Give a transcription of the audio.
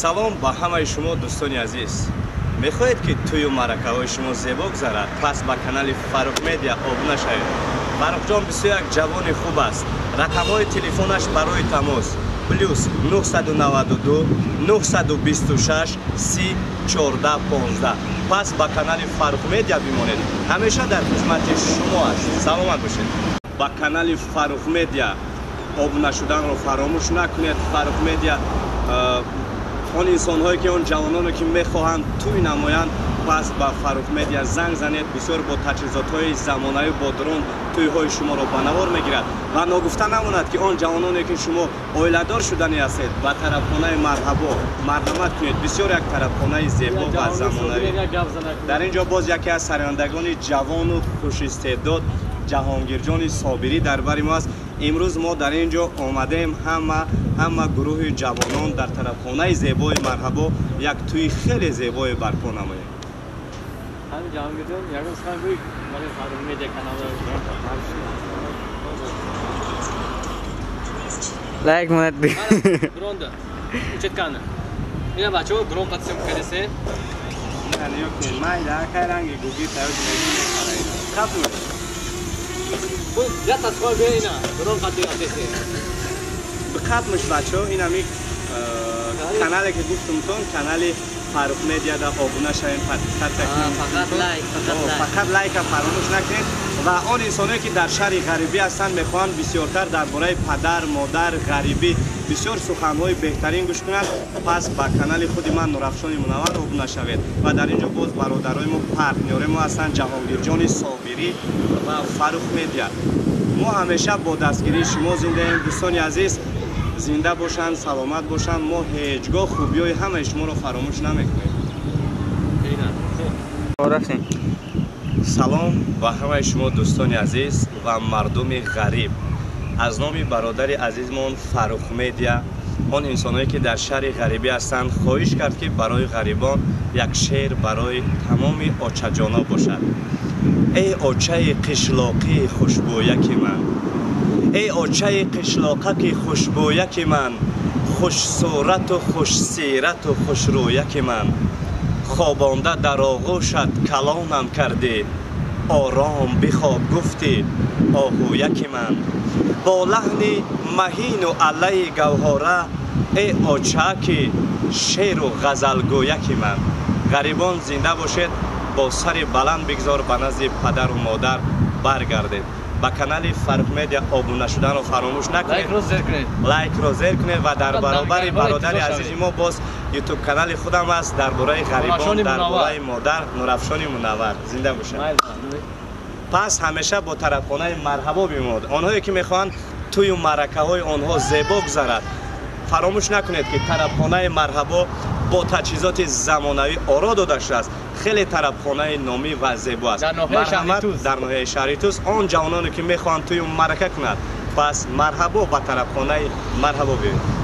салом ба ҳамаи шумо дӯстони азиз. Мехоҳед ки тӯю маъракаҳои шумо зебо гузарад? Пас ба канали фарух медиа обуна шавед. Бисёр як ҷавони хуб аст. Рақамҳои телефонаш барои тамос. Плюс 992 926 314 пас ба канали фарух медиа бимонед. Ҳамеша дар хизмати шумо аст. Саломат бошед. Ба канали фарух медиа обуна шуданро фаромӯш накунед. Фарух медиа он инсонҳое ки он ҷавононе ки мехоҳанд тӯй намоянд пас ба фарух медиа занг занед бисёр бо таҷҳизотҳои замонавӣ бо дрон тӯйҳои шуморо ба навор мегирад ва ногуфта намонад ки он ҷавононе ки шумо оиладор шудани ҳастед ба тарабхонаи марҳабо марҳамат кунед. Бисёр як тарабхонаи зебо ва замонавӣ дар ин ҷо боз яке аз сарояндагони ҷавону хушистеъдод جهانگیرجان صابری در بر ما است. امروز ما در اینجا آمدیم. همه همه گروه جوانان در طرف خانه زیبای مرحبا یک توی خیلی زیبای برپا نماییم. هم جهانگیرجان یک روز خواهم بگید برای خانم میده لایک مونت بگید آره، گرونده اوچت کنه اینا بچه ها گرون قدسیم نه نیو یعنی که من در که رنگی گوگی تایو جمعی کنه خب، я тасхои бе ина дрон қатӣ қатесе қатмуш бачаҳо ин ами канале ки гуфтумтон канали фарух медиада обуна шавем фақат лайка фаромӯш накунед ва он инсоное ки дар шаҳри ғарибӣ ҳастанд мехоҳанд бисёртар дар бораи падар модар ғарибӣ. Бисёр суханҳои беҳтарин гӯш кунанд. Пас ба канали худи ман нурафшони мунаввар обуна шавед ва дар ин ҷо боз бародарои мо партнёри мо ҳастанд ҷаҳонгирҷони собирӣ ва фарух медиа. Мо ҳамеша бо дастгирии шумо зиндаем дӯстони азиз. Зинда бошанд саломат бошанд. Мо ҳеҷ гоҳ хубиҳои ҳамаи шуморо фаромӯш намекунем салом ба ҳамаи шумо дӯстони азиз ва мардуми ғариб. Аз номи бародари азизмон фарух медиа он инсоное ки дар шаҳри ғарибӣ ҳастанд хоҳиш кард ки барои ғарибон як шеър барои тамоми очаҷона бошад. Эй очаи қишлоқии хушбӯяки ман! Эй очаи қишлоқаки хушбӯяки ман! Хушсурату хушсирату хушрӯяки ман хобонда дар оғӯшат калонам кардӣ. Ором бихоб гуфтӣ оҳӯяки ман бо лаҳни маҳину аллаи гавҳора эй очааки шеру ғазалгӯяки ман ғарибон зинда бошед бо сари баланд бигзор ба назди падару модар баргардед. Ба канали фарх медиа обуна шуданро фаромӯш накунед. Лайкро зер кунед. Ва дар баробари бародари азизи мо боз ютуб канали худам аст дар бораи ғарибон дар бораи модар нурафшони мунаввар зинда бошед пас ҳамеша бо тарабхонаи марҳабо бимонад онҳое ки мехоҳанд тӯю маъракаҳои онҳо зебо гузарад фаромӯш накунед ки тарабхонаи марҳабо бо таҷҳизоти замонавӣ оро дода шудааст хеле тарабхонаи номӣ ва зебо аст дар ноҳияи шаҳри тус он ҷавононе ки мехоҳанд тӯю маърака кунад пас марҳабо ба тарабхонаи марҳабо бивед